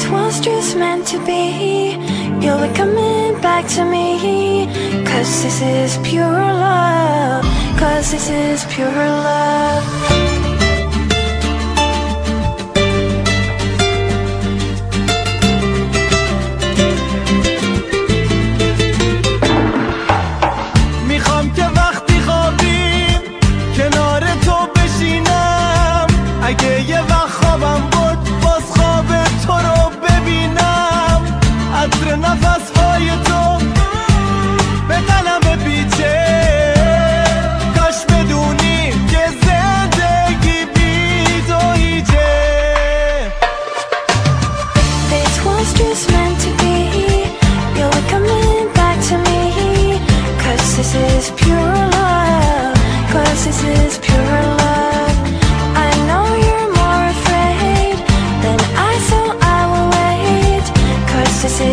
This was just meant to be. You'll be coming back to me. Cause this is pure love. Cause this is pure love.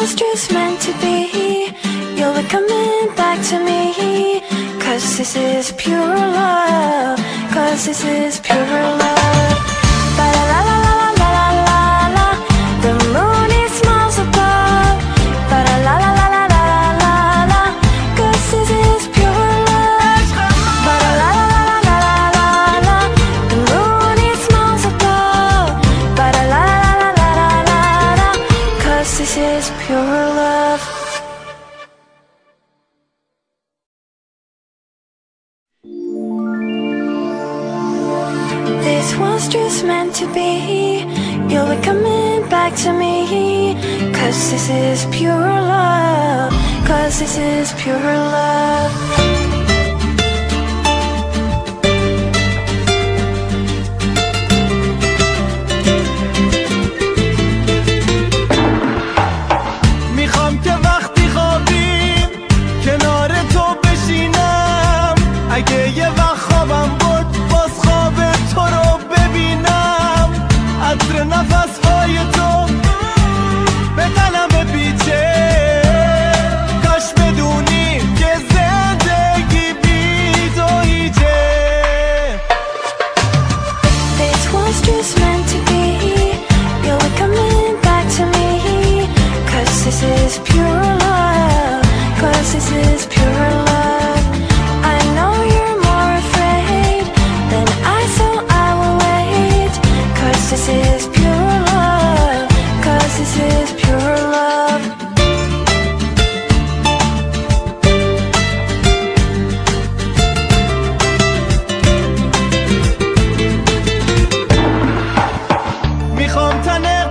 was just meant to be. You'll be coming back to me. Cause this is pure love. Cause this is pure love. This is pure love. This was just meant to be. You'll be coming back to me. Cause this is pure love. Cause this is pure love.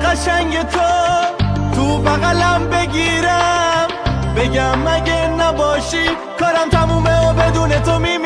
قشنگ تو تو بغلم بگیرم. بگم مگه نباشی؟ کارم تمومه و بدون تو می